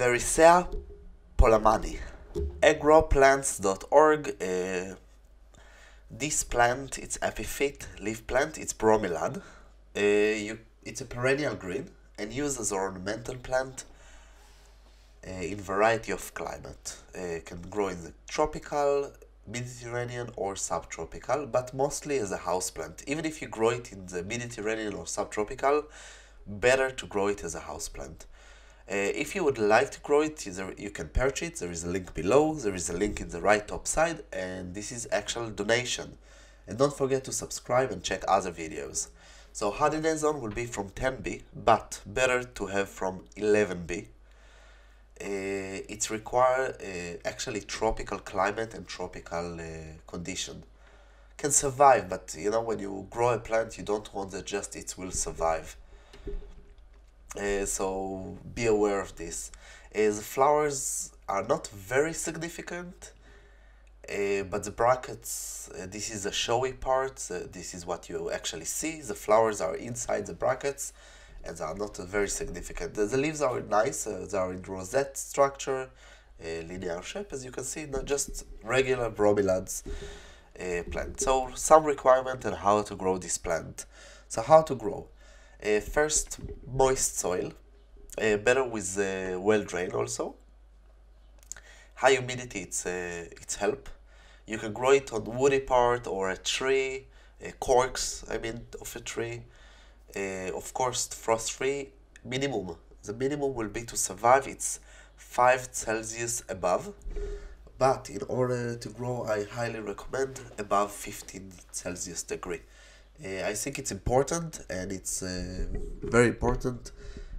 Vriesea poelmanii. agroplants.org. Uh, this plant, it's epiphyte leaf plant, it's bromeliad. Uh, you, it's a perennial green and used as ornamental plant uh, in variety of climate. Uh, can grow in the tropical, Mediterranean or subtropical, but mostly as a house plant. Even if you grow it in the Mediterranean or subtropical, better to grow it as a house plant. Uh, if you would like to grow it, you can purchase it. There is a link below. There is a link in the right top side, and this is actual donation. And don't forget to subscribe and check other videos. So hardiness zone will be from 10B, but better to have from 11B. Uh, it's require uh, actually tropical climate and tropical uh, condition. Can survive, but you know when you grow a plant, you don't want that just it will survive. Uh, so be aware of this. Uh, the flowers are not very significant, uh, but the brackets, uh, this is the showy part, uh, this is what you actually see. The flowers are inside the brackets and they are not very significant. The, the leaves are nice, uh, they are in rosette structure, linear shape as you can see, not just regular bromeliad's plant. So some requirement on how to grow this plant. So how to grow? Uh, first, moist soil, uh, better with uh, well drain also. High humidity, it's, it's help. You can grow it on woody part or a tree, corks, I mean, of a tree. of course, frost free minimum. The minimum will be to survive, it's 5 Celsius above but in order to grow I highly recommend above 15 Celsius degree. Uh, I think it's important and it's uh, very important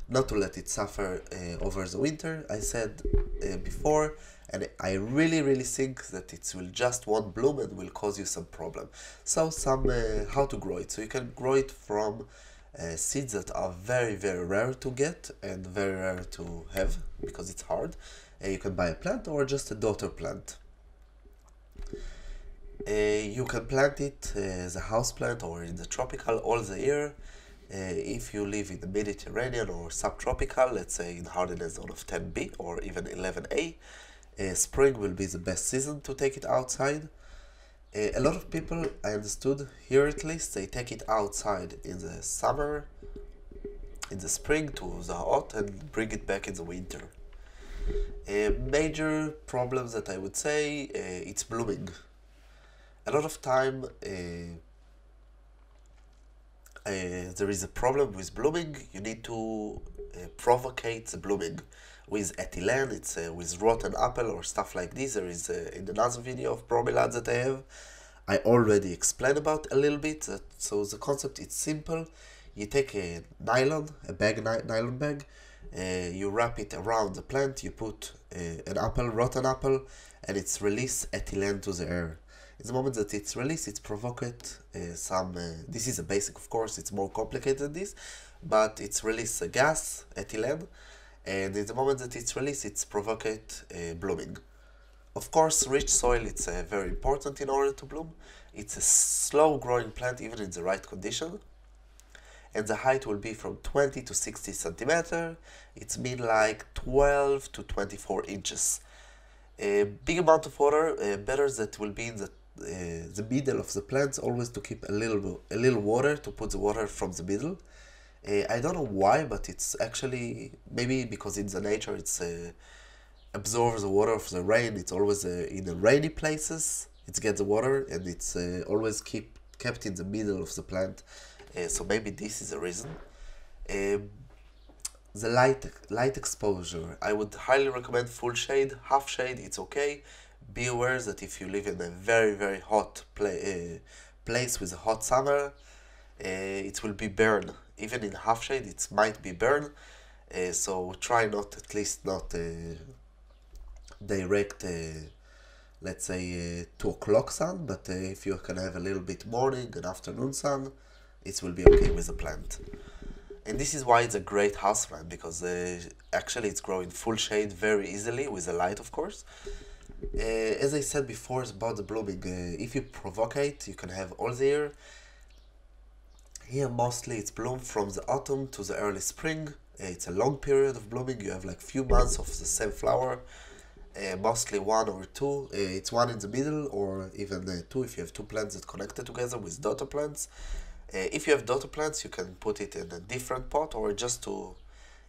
not to let it suffer uh, over the winter. I said uh, before, and I really, really think that it will just one bloom and will cause you some problem. So, some uh, how to grow it. So you can grow it from uh, seeds that are very, very rare to get and very rare to have because it's hard. you can buy a plant or just a daughter plant. Uh, you can plant it uh, as a house plant or in the tropical all the year. Uh, if you live in the Mediterranean or subtropical, let's say in hardiness zone of 10B or even 11A, uh, spring will be the best season to take it outside. Uh, a lot of people, I understood here at least, they take it outside in the summer, in the spring to the hot and bring it back in the winter. A major problem that I would say, it's blooming a lot of time uh, uh, there is a problem with blooming. You need to uh, provocate the blooming with ethylene. It's uh, with rotten apple or stuff like this. There is uh, in another video of bromeliad that I have I already explained about a little bit that, so the concept is simple. You take a nylon a bag nylon bag uh, you wrap it around the plant you put an apple rotten apple and it's release ethylene to the air in the moment that it's released, it's provoked uh, some, uh, this is a basic of course, it's more complicated than this, but it's released a gas, ethylene, and in the moment that it's released, it's provoked uh, blooming. Of course, rich soil, it's uh, very important in order to bloom. It's a slow growing plant even in the right condition. And the height will be from 20 to 60 centimeter. It's mean like 12 to 24 inches. A big amount of water, uh, better that will be in the uh, the middle of the plants always to keep a little a little water to put the water from the middle. Uh, I don't know why, but it's actually maybe because in the nature it's uh, absorbs the water of the rain. It's always uh, in the rainy places. It gets the water and it's uh, always keep kept in the middle of the plant. Uh, so maybe this is a reason. Um, the light light exposure. I would highly recommend full shade. Half shade, it's okay be aware that if you live in a very very hot pla uh, place with a hot summer uh, it will be burned. Even in half shade it might be burned. Uh, so try not at least not uh, direct uh, let's say uh, 2 o'clock sun but if you can have a little bit morning and afternoon sun it will be okay with the plant. And this is why it's a great house plant because actually it's growing full shade very easily with the light of course uh, as I said before it's about the blooming, uh, if you provocate, you can have all the year. Here mostly it's bloom from the autumn to the early spring. it's a long period of blooming. You have like few months of the same flower, uh, mostly one or two. Uh, it's one in the middle, or even uh, two if you have two plants that connected together with daughter plants. Uh, if you have daughter plants, you can put it in a different pot or just to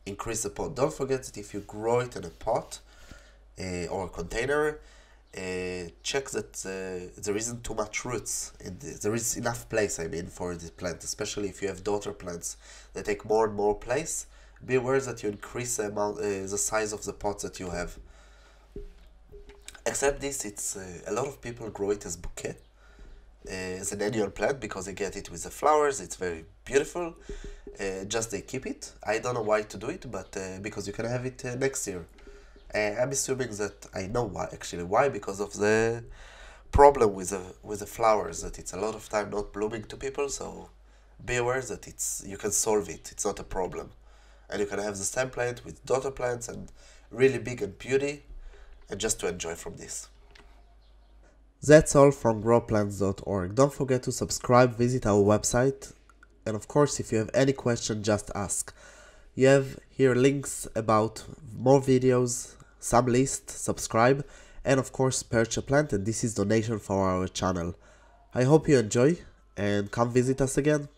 increase the pot. Don't forget that if you grow it in a pot uh, or container, uh, check that uh, there isn't too much roots. In the, there is enough place, I mean, for the plant, especially if you have daughter plants that take more and more place. Be aware that you increase the amount, uh, the size of the pots that you have. Except this, it's uh, a lot of people grow it as bouquet, uh, as an annual plant because they get it with the flowers. It's very beautiful. Uh, just they keep it. I don't know why to do it, but uh, because you can have it uh, next year. Uh, I'm assuming that I know why actually why because of the problem with the with the flowers that it's a lot of time not blooming to people. So be aware that it's you can solve it. It's not a problem, and you can have the same plant with daughter plants and really big and beauty, and just to enjoy from this. That's all from growplants.org. Don't forget to subscribe, visit our website, and of course, if you have any question, just ask. You have here links about more videos, some lists, subscribe, and of course purchase a plant and this is donation for our channel. I hope you enjoy and come visit us again.